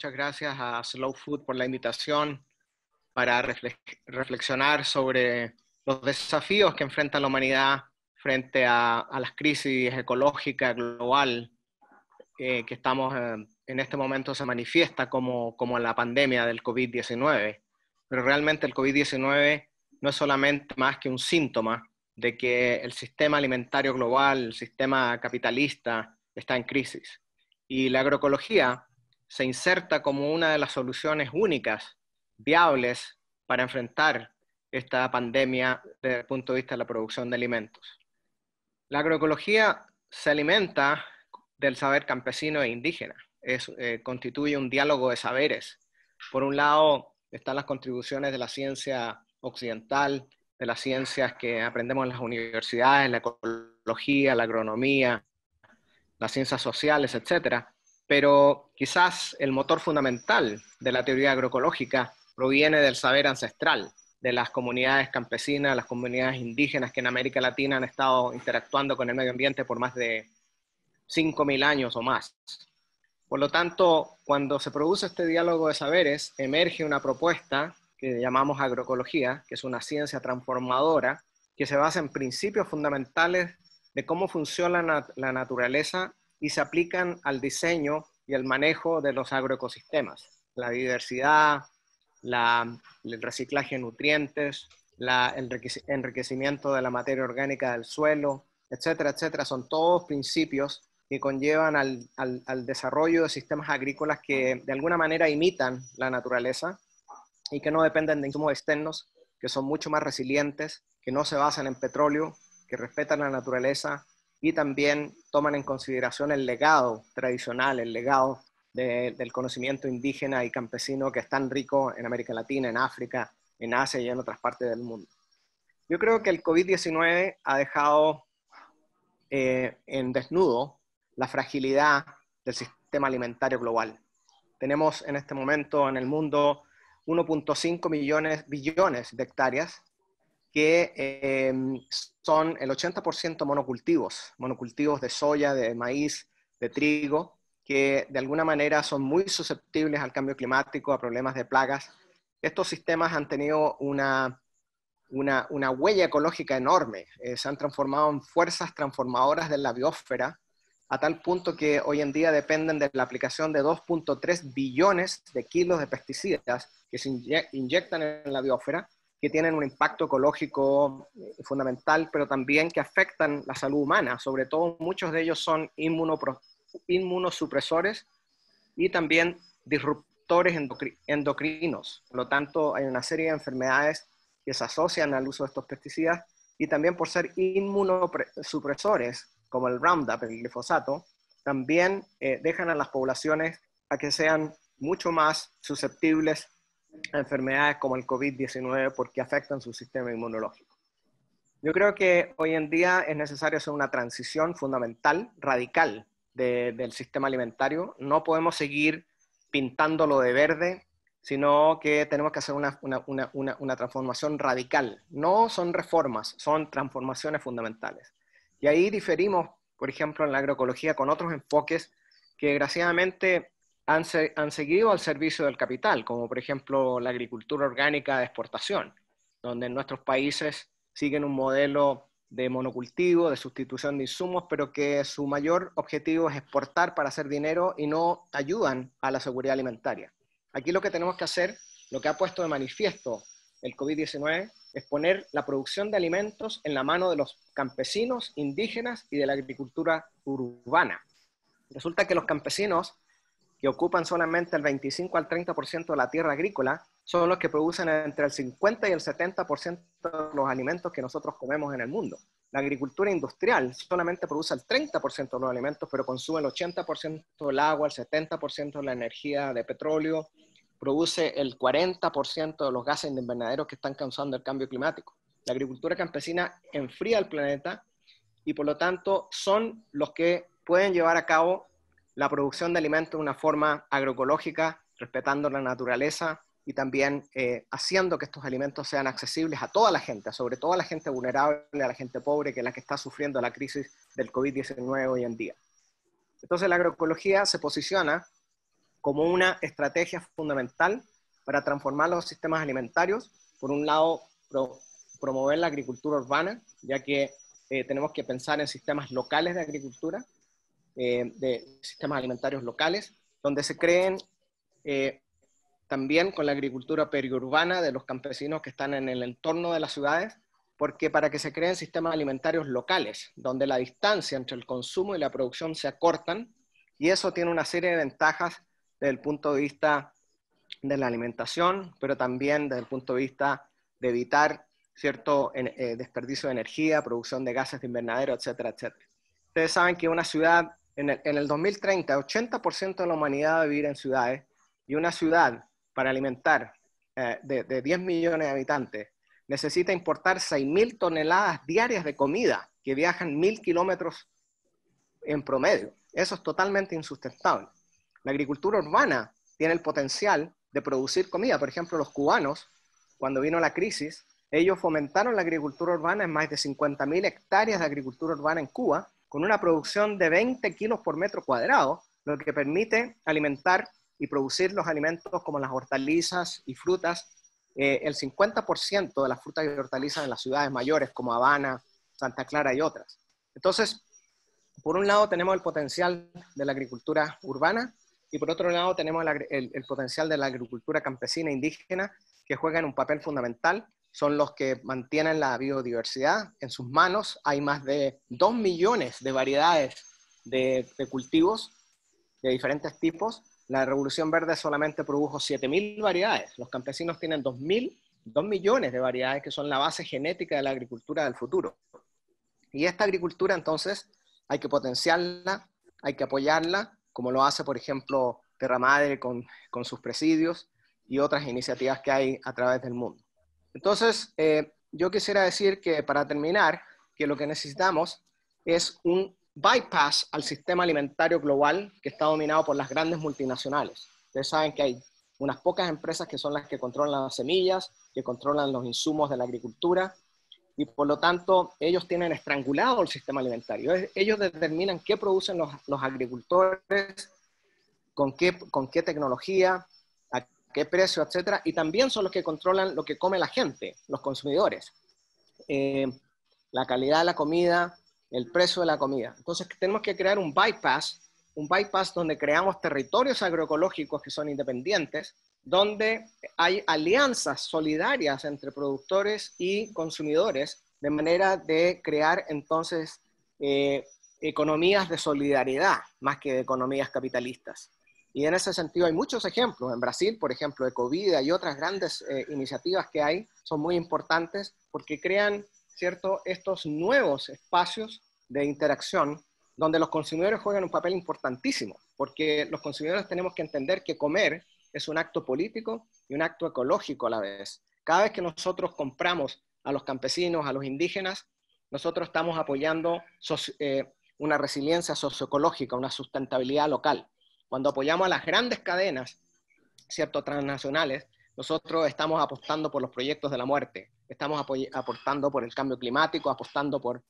Muchas gracias a Slow Food por la invitación para reflexionar sobre los desafíos que enfrenta la humanidad frente a, las crisis ecológicas global eh, que estamos eh, en este momento se manifiesta como, como la pandemia del COVID-19. Pero realmente el COVID-19 no es solamente más que un síntoma de que el sistema alimentario global, el sistema capitalista, está en crisis. Y la agroecología se inserta como una de las soluciones únicas, viables, para enfrentar esta pandemia desde el punto de vista de la producción de alimentos. La agroecología se alimenta del saber campesino e indígena, eh, constituye un diálogo de saberes. Por un lado están las contribuciones de la ciencia occidental, de las ciencias que aprendemos en las universidades, la ecología, la agronomía, las ciencias sociales, etcétera pero quizás el motor fundamental de la teoría agroecológica proviene del saber ancestral de las comunidades campesinas, las comunidades indígenas que en América Latina han estado interactuando con el medio ambiente por más de 5.000 años o más. Por lo tanto, cuando se produce este diálogo de saberes, emerge una propuesta que llamamos agroecología, que es una ciencia transformadora, que se basa en principios fundamentales de cómo funciona la naturaleza y se aplican al diseño y el manejo de los agroecosistemas, la diversidad, el reciclaje de nutrientes, el enriquecimiento de la materia orgánica del suelo, etcétera, etcétera. Son todos principios que conllevan al, al, desarrollo de sistemas agrícolas que de alguna manera imitan la naturaleza y que no dependen de insumos externos, que son mucho más resilientes, que no se basan en petróleo, que respetan la naturaleza, y también toman en consideración el legado tradicional, el legado del conocimiento indígena y campesino que es tan rico en América Latina, en África, en Asia y en otras partes del mundo. Yo creo que el COVID-19 ha dejado eh, en desnudo la fragilidad del sistema alimentario global. Tenemos en este momento en el mundo 1.5 millones, billones de hectáreas que em, son el 80% monocultivos, monocultivos de soya, de maíz, de trigo, que de alguna manera son muy susceptibles al cambio climático, a problemas de plagas. Estos sistemas han tenido una, una, una huella ecológica enorme, eh, se han transformado en fuerzas transformadoras de la biosfera, a tal punto que hoy en día dependen de la aplicación de 2.3 billones de kilos de pesticidas que se inyectan en la biosfera que tienen un impacto ecológico eh, fundamental, pero también que afectan la salud humana. Sobre todo, muchos de ellos son inmunosupresores y también disruptores endocrinos. Por lo tanto, hay una serie de enfermedades que se asocian al uso de estos pesticidas y también por ser inmunosupresores, como el Roundup, el glifosato, también eh, dejan a las poblaciones a que sean mucho más susceptibles enfermedades como el COVID-19 porque afectan su sistema inmunológico. Yo creo que hoy en día es necesario hacer una transición fundamental, radical del sistema alimentario. No podemos seguir pintándolo de verde, sino que tenemos que hacer una, una, transformación radical. No son reformas, son transformaciones fundamentales. Y ahí diferimos, por ejemplo, en la agroecología con otros enfoques que desgraciadamente han, seguido al servicio del capital, como por ejemplo la agricultura orgánica de exportación, donde en nuestros países siguen un modelo de monocultivo, de sustitución de insumos, pero que su mayor objetivo es exportar para hacer dinero y no ayudan a la seguridad alimentaria. Aquí lo que tenemos que hacer, lo que ha puesto de manifiesto el COVID-19, es poner la producción de alimentos en la mano de los campesinos, indígenas y de la agricultura urbana. Resulta que los campesinos que ocupan solamente el 25 al 30% de la tierra agrícola, son los que producen entre el 50 y el 70% de los alimentos que nosotros comemos en el mundo. La agricultura industrial solamente produce el 30% de los alimentos, pero consume el 80% del agua, el 70% de la energía de petróleo, produce el 40% de los gases de invernadero que están causando el cambio climático. La agricultura campesina enfría el planeta y por lo tanto son los que pueden llevar a cabo la producción de alimentos de una forma agroecológica, respetando la naturaleza y también eh, haciendo que estos alimentos sean accesibles a toda la gente, sobre todo a la gente vulnerable, a la gente pobre, que es la que está sufriendo la crisis del COVID-19 hoy en día. Entonces la agroecología se posiciona como una estrategia fundamental para transformar los sistemas alimentarios. Por un lado, promover la agricultura urbana, ya que eh, tenemos que pensar en sistemas locales de agricultura, eh, de sistemas alimentarios locales, donde se creen eh, también con la agricultura periurbana de los campesinos que están en el entorno de las ciudades, porque para que se creen sistemas alimentarios locales, donde la distancia entre el consumo y la producción se acortan, y eso tiene una serie de ventajas desde el punto de vista de la alimentación, pero también desde el punto de vista de evitar cierto eh, desperdicio de energía, producción de gases de invernadero, etcétera, etcétera. Ustedes saben que una ciudad, en el, en el 2030, 80% de la humanidad va a vivir en ciudades, y una ciudad para alimentar eh, de, de 10 millones de habitantes necesita importar 6.000 toneladas diarias de comida que viajan 1.000 kilómetros en promedio. Eso es totalmente insustentable. La agricultura urbana tiene el potencial de producir comida. Por ejemplo, los cubanos, cuando vino la crisis, ellos fomentaron la agricultura urbana en más de 50.000 hectáreas de agricultura urbana en Cuba, con una producción de 20 kilos por metro cuadrado, lo que permite alimentar y producir los alimentos como las hortalizas y frutas. Eh, el 50% de las frutas y hortalizas en las ciudades mayores como Habana, Santa Clara y otras. Entonces, por un lado tenemos el potencial de la agricultura urbana y por otro lado tenemos el, potencial de la agricultura campesina indígena que juegan un papel fundamental. Son los que mantienen la biodiversidad en sus manos. Hay más de 2 millones de variedades de, de cultivos de diferentes tipos la Revolución Verde solamente produjo 7.000 variedades. Los campesinos tienen 2.000, 2 millones de variedades que son la base genética de la agricultura del futuro. Y esta agricultura entonces hay que potenciarla, hay que apoyarla, como lo hace, por ejemplo, Terra Madre con, con sus presidios y otras iniciativas que hay a través del mundo. Entonces, eh, yo quisiera decir que para terminar, que lo que necesitamos es un bypass al sistema alimentario global que está dominado por las grandes multinacionales. Ustedes saben que hay unas pocas empresas que son las que controlan las semillas, que controlan los insumos de la agricultura, y por lo tanto ellos tienen estrangulado el sistema alimentario. Ellos determinan qué producen los, los agricultores, con qué, con qué tecnología, a qué precio, etcétera, y también son los que controlan lo que come la gente, los consumidores. Eh, la calidad de la comida, el precio de la comida. Entonces tenemos que crear un bypass, un bypass donde creamos territorios agroecológicos que son independientes, donde hay alianzas solidarias entre productores y consumidores, de manera de crear entonces eh, economías de solidaridad más que de economías capitalistas. Y en ese sentido hay muchos ejemplos. En Brasil, por ejemplo, Ecovida y otras grandes eh, iniciativas que hay son muy importantes porque crean ¿cierto? Estos nuevos espacios de interacción donde los consumidores juegan un papel importantísimo, porque los consumidores tenemos que entender que comer es un acto político y un acto ecológico a la vez. Cada vez que nosotros compramos a los campesinos, a los indígenas, nosotros estamos apoyando eh, una resiliencia socioecológica, una sustentabilidad local. Cuando apoyamos a las grandes cadenas, cierto, transnacionales, nosotros estamos apostando por los proyectos de la muerte, estamos aportando por el cambio climático, apostando por,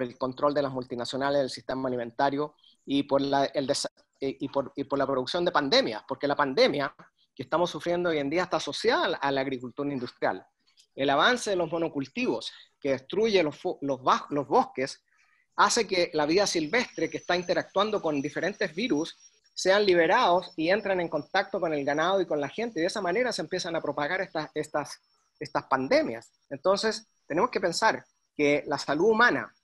el control de las multinacionales del sistema alimentario y por el eh, y por, y por la producción de pandemias, porque la pandemia que estamos sufriendo hoy en día está asociada a la agricultura industrial. El avance de los monocultivos que destruye los, los, los bosques hace que la vida silvestre que está interactuando con diferentes virus sean liberados y entran en contacto con el ganado y con la gente. Y de esa manera se empiezan a propagar estas, estas, estas pandemias. Entonces, tenemos que pensar que la salud humana,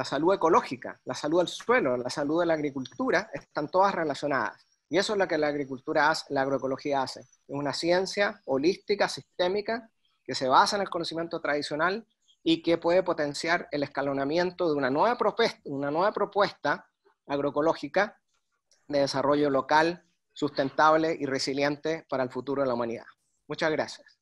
la salud ecológica, la salud del suelo, la salud de la agricultura, están todas relacionadas. Y eso es lo que la agricultura hace, la agroecología hace. Es una ciencia holística, sistémica, que se basa en el conocimiento tradicional y que puede potenciar el escalonamiento de una nueva propuesta, una nueva propuesta agroecológica de desarrollo local, sustentable y resiliente para el futuro de la humanidad. Muchas gracias.